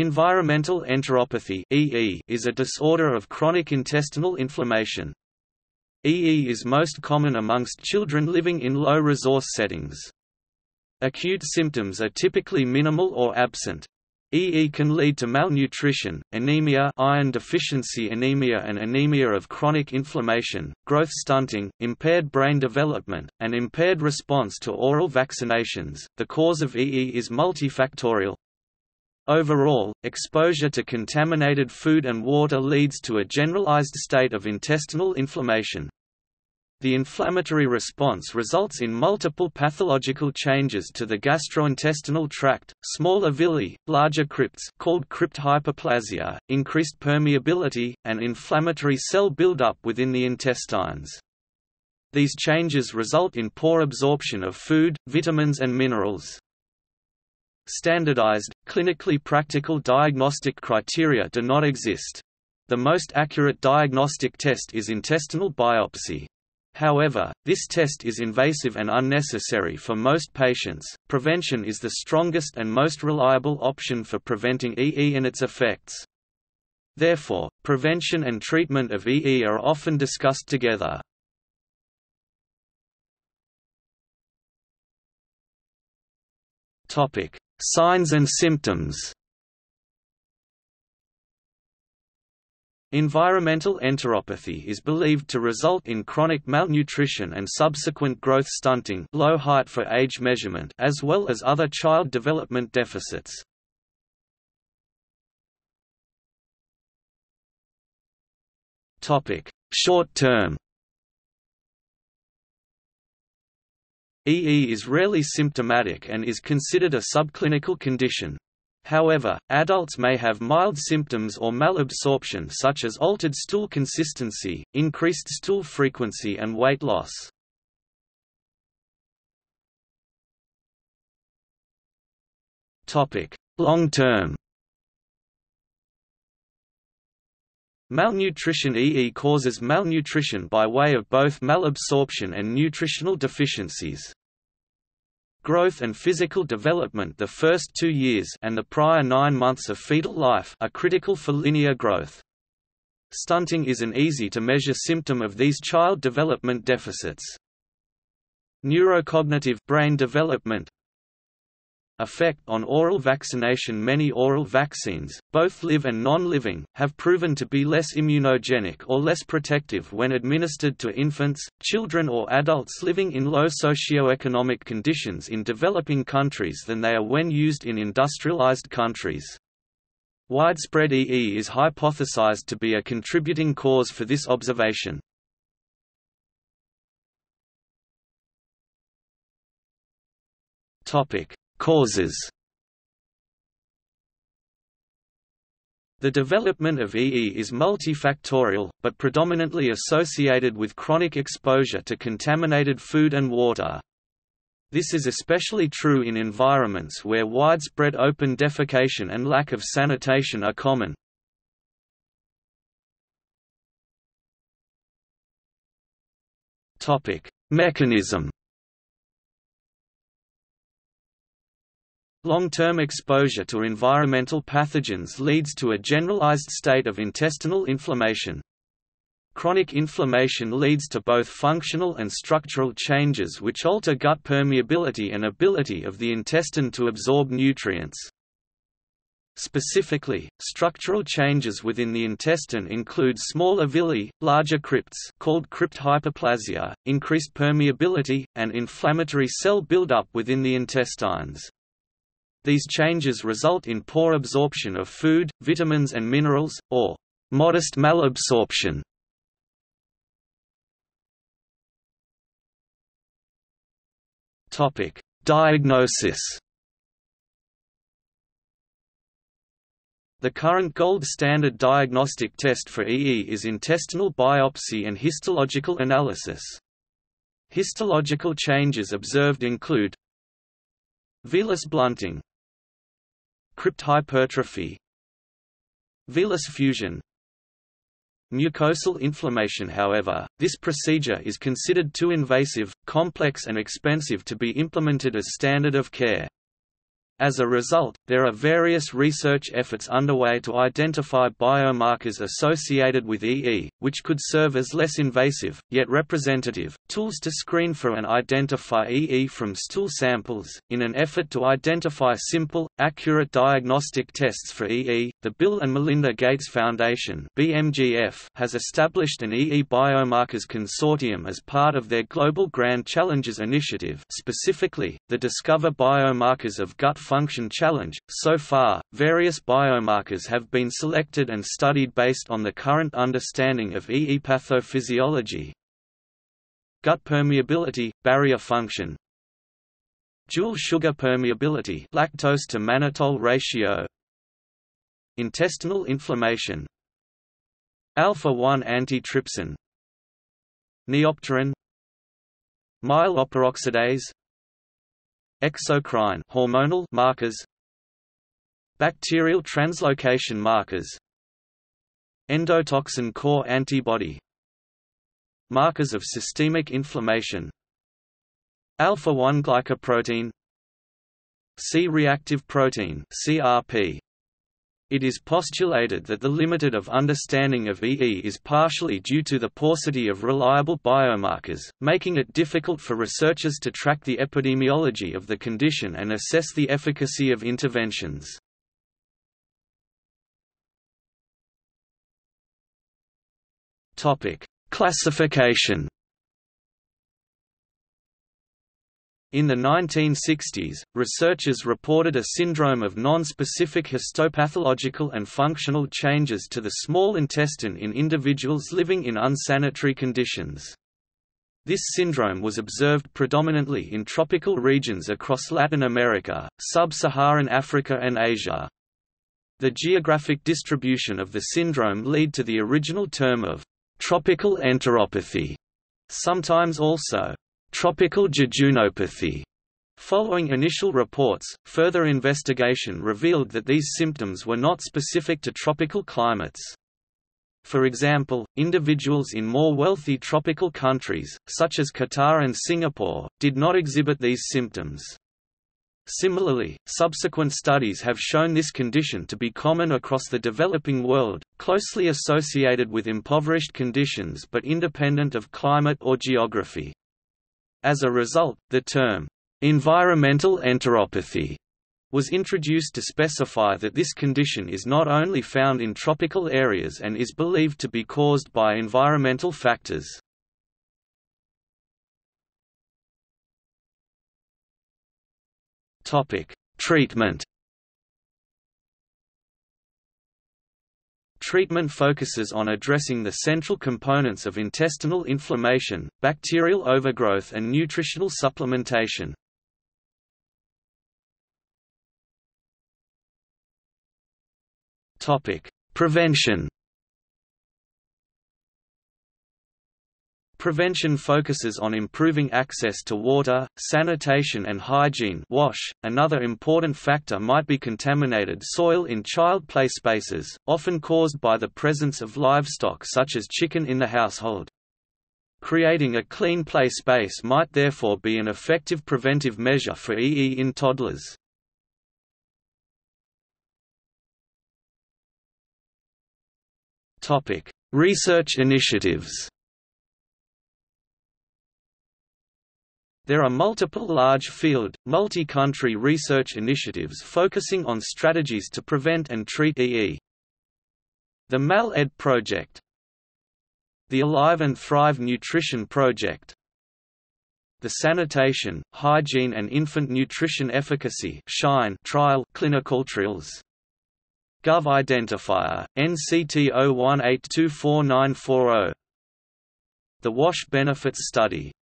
Environmental enteropathy EE is a disorder of chronic intestinal inflammation. EE is most common amongst children living in low-resource settings. Acute symptoms are typically minimal or absent. EE can lead to malnutrition, anemia iron deficiency anemia and anemia of chronic inflammation, growth stunting, impaired brain development, and impaired response to oral vaccinations. The cause of EE is multifactorial, Overall, exposure to contaminated food and water leads to a generalized state of intestinal inflammation. The inflammatory response results in multiple pathological changes to the gastrointestinal tract, smaller villi, larger crypts called crypt hyperplasia, increased permeability, and inflammatory cell buildup within the intestines. These changes result in poor absorption of food, vitamins and minerals. Standardized, clinically practical diagnostic criteria do not exist. The most accurate diagnostic test is intestinal biopsy. However, this test is invasive and unnecessary for most patients. Prevention is the strongest and most reliable option for preventing EE and its effects. Therefore, prevention and treatment of EE are often discussed together. Topic: Signs and symptoms Environmental enteropathy is believed to result in chronic malnutrition and subsequent growth stunting low height for age measurement as well as other child development deficits. Short term EE is rarely symptomatic and is considered a subclinical condition. However, adults may have mild symptoms or malabsorption such as altered stool consistency, increased stool frequency and weight loss. Long term Malnutrition EE causes malnutrition by way of both malabsorption and nutritional deficiencies. Growth and physical development the first two years and the prior nine months of fetal life are critical for linear growth. Stunting is an easy-to-measure symptom of these child development deficits. Neurocognitive brain development effect on oral vaccination Many oral vaccines, both live and non-living, have proven to be less immunogenic or less protective when administered to infants, children or adults living in low socioeconomic conditions in developing countries than they are when used in industrialized countries. Widespread EE is hypothesized to be a contributing cause for this observation. Topic: Causes The development of EE is multifactorial, but predominantly associated with chronic exposure to contaminated food and water. This is especially true in environments where widespread open defecation and lack of sanitation are common. Mechanism Long-term exposure to environmental pathogens leads to a generalized state of intestinal inflammation. Chronic inflammation leads to both functional and structural changes which alter gut permeability and ability of the intestine to absorb nutrients. Specifically, structural changes within the intestine include smaller villi, larger crypts called crypt hyperplasia, increased permeability, and inflammatory cell buildup within the intestines. These changes result in poor absorption of food, vitamins and minerals, or modest malabsorption. Topic: Diagnosis. The current gold standard diagnostic test for EE is intestinal biopsy and histological analysis. Histological changes observed include Villus blunting Crypt hypertrophy Villus fusion Mucosal inflammation However, this procedure is considered too invasive, complex and expensive to be implemented as standard of care. As a result, there are various research efforts underway to identify biomarkers associated with EE, which could serve as less invasive, yet representative, tools to screen for and identify EE from stool samples. In an effort to identify simple, accurate diagnostic tests for EE, the Bill and Melinda Gates Foundation (BMGF) has established an EE biomarkers consortium as part of their Global Grand Challenges initiative, specifically the Discover Biomarkers of Gut Function Challenge. So far, various biomarkers have been selected and studied based on the current understanding of EE pathophysiology. Gut permeability, barrier function, dual sugar permeability, lactulose to mannitol ratio, intestinal inflammation, alpha-1 antitrypsin, neopterin, myeloperoxidase, exocrine hormonal markers bacterial translocation markers endotoxin core antibody markers of systemic inflammation alpha-1 glycoprotein C-reactive protein CRP it is postulated that the limited of understanding of EE is partially due to the paucity of reliable biomarkers, making it difficult for researchers to track the epidemiology of the condition and assess the efficacy of interventions. Classification In the 1960s, researchers reported a syndrome of non-specific histopathological and functional changes to the small intestine in individuals living in unsanitary conditions. This syndrome was observed predominantly in tropical regions across Latin America, sub-Saharan Africa and Asia. The geographic distribution of the syndrome led to the original term of tropical enteropathy, sometimes also tropical jejunopathy. Following initial reports, further investigation revealed that these symptoms were not specific to tropical climates. For example, individuals in more wealthy tropical countries, such as Qatar and Singapore, did not exhibit these symptoms. Similarly, subsequent studies have shown this condition to be common across the developing world, closely associated with impoverished conditions but independent of climate or geography. As a result, the term, environmental enteropathy was introduced to specify that this condition is not only found in tropical areas and is believed to be caused by environmental factors. Treatment Treatment focuses on addressing the central components of intestinal inflammation, bacterial overgrowth and nutritional supplementation. Prevention Prevention focuses on improving access to water, sanitation and hygiene wash. .Another important factor might be contaminated soil in child play spaces, often caused by the presence of livestock such as chicken in the household. Creating a clean play space might therefore be an effective preventive measure for EE in toddlers. Research initiatives There are multiple large-field, multi-country research initiatives focusing on strategies to prevent and treat EE. The MAL-ED project The Alive and Thrive Nutrition Project the Sanitation, Hygiene and Infant Nutrition Efficacy Shine trial clinical trials. Gov Identifier, NCT 01824940 The WASH Benefits Study